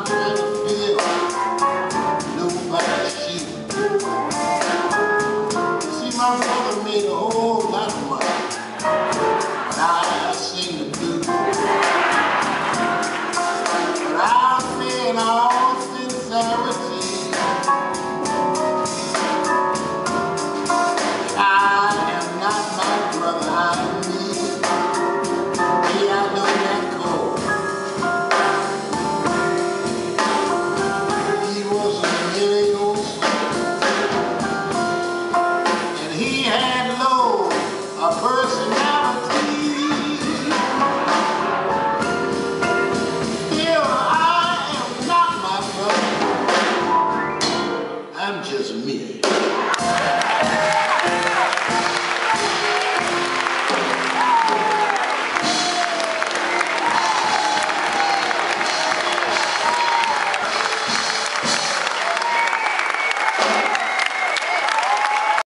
trying to feel. See, my made a whole